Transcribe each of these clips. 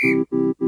Música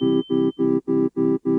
Thank you.